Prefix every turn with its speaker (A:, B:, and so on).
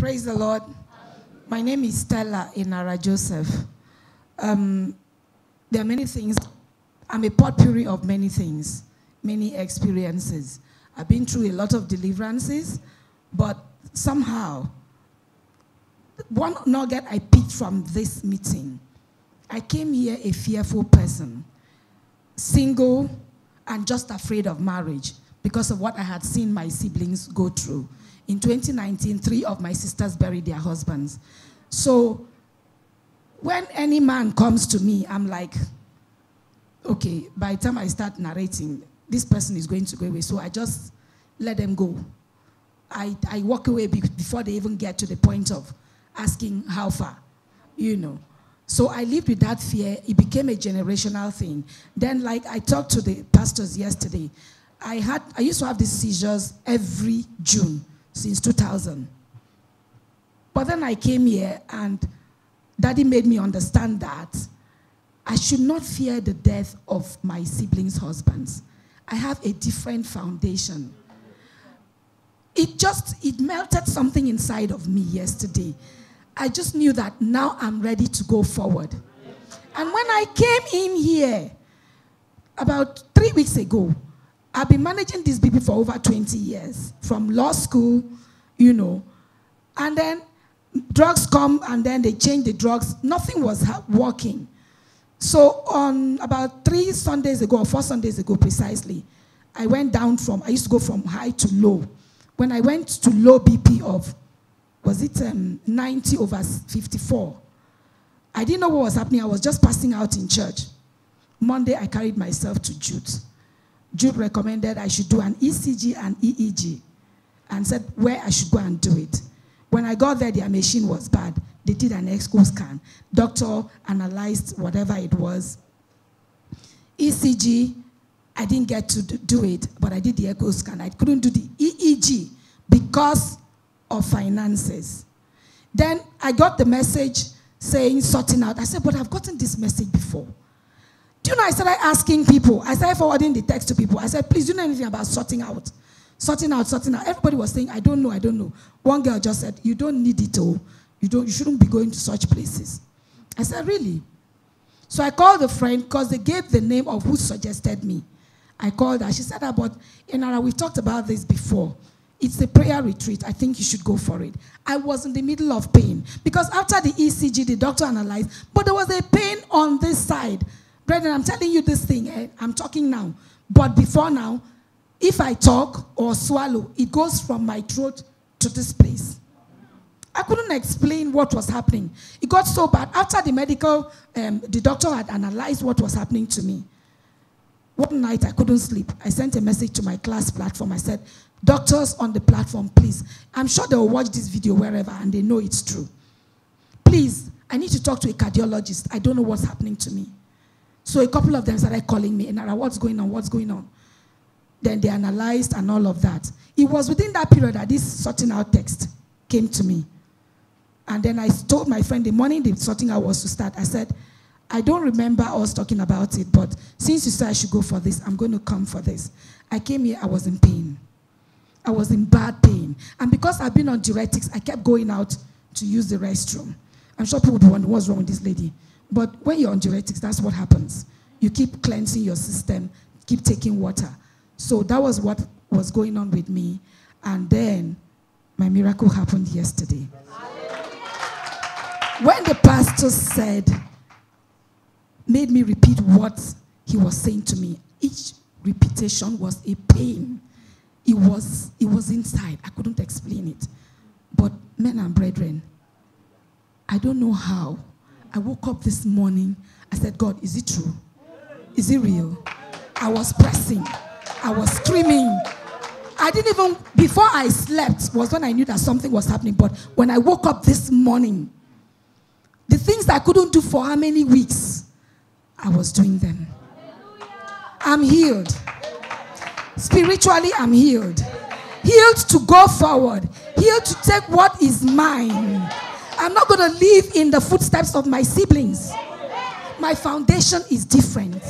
A: Praise the Lord. My name is Stella Inara Joseph. Um, there are many things. I'm a potpourri of many things, many experiences. I've been through a lot of deliverances, but somehow, one nugget I picked from this meeting. I came here a fearful person, single, and just afraid of marriage because of what I had seen my siblings go through. In 2019, three of my sisters buried their husbands. So when any man comes to me, I'm like, okay, by the time I start narrating, this person is going to go away. So I just let them go. I, I walk away before they even get to the point of asking how far, you know. So I lived with that fear. It became a generational thing. Then, like I talked to the pastors yesterday, I had I used to have these seizures every June since 2000. But then I came here and daddy made me understand that I should not fear the death of my siblings' husbands. I have a different foundation. It just it melted something inside of me yesterday. I just knew that now I'm ready to go forward. And when I came in here about three weeks ago, I've been managing this baby for over 20 years, from law school, you know. And then drugs come and then they change the drugs. Nothing was working. So on about three Sundays ago, or four Sundays ago precisely, I went down from, I used to go from high to low. When I went to low BP of, was it um, 90 over 54, I didn't know what was happening. I was just passing out in church. Monday, I carried myself to Jude. Jude recommended I should do an ECG and EEG and said where I should go and do it. When I got there, their machine was bad. They did an echo scan. Doctor analyzed whatever it was. ECG, I didn't get to do it, but I did the echo scan. I couldn't do the EEG because of finances. Then I got the message saying sorting out. I said, but I've gotten this message before. Do you know, I started asking people, I started forwarding the text to people. I said, please, do you know anything about sorting out? Sorting out, sorting out. Everybody was saying, I don't know, I don't know. One girl just said, you don't need it all. You, don't, you shouldn't be going to such places. I said, really? So I called a friend because they gave the name of who suggested me. I called her. She said, ah, but Inara, we've talked about this before. It's a prayer retreat. I think you should go for it. I was in the middle of pain because after the ECG, the doctor analyzed, but there was a pain on this side. Brethren, I'm telling you this thing, eh? I'm talking now. But before now, if I talk or swallow, it goes from my throat to this place. I couldn't explain what was happening. It got so bad. After the medical, um, the doctor had analyzed what was happening to me. One night I couldn't sleep. I sent a message to my class platform. I said, Doctors on the platform, please. I'm sure they will watch this video wherever and they know it's true. Please, I need to talk to a cardiologist. I don't know what's happening to me. So a couple of them started calling me, Inara, what's going on? What's going on? Then they analyzed and all of that. It was within that period that this sorting out text came to me. And then I told my friend the morning the sorting out was to start, I said, I don't remember us talking about it, but since you said I should go for this, I'm going to come for this. I came here, I was in pain. I was in bad pain. And because I've been on diuretics, I kept going out to use the restroom. I'm sure people would wonder what's wrong with this lady. But when you're on diuretics, that's what happens. You keep cleansing your system, keep taking water. So that was what was going on with me. And then my miracle happened yesterday. When the pastor said, made me repeat what he was saying to me, each repetition was a pain. It was, it was inside. I couldn't explain it. But men and brethren, I don't know how I woke up this morning. I said, God, is it true? Is it real? I was pressing. I was screaming. I didn't even, before I slept, was when I knew that something was happening. But when I woke up this morning, the things I couldn't do for how many weeks, I was doing them. I'm healed. Spiritually, I'm healed. Healed to go forward. Healed to take what is mine. I'm not going to live in the footsteps of my siblings. My foundation is different.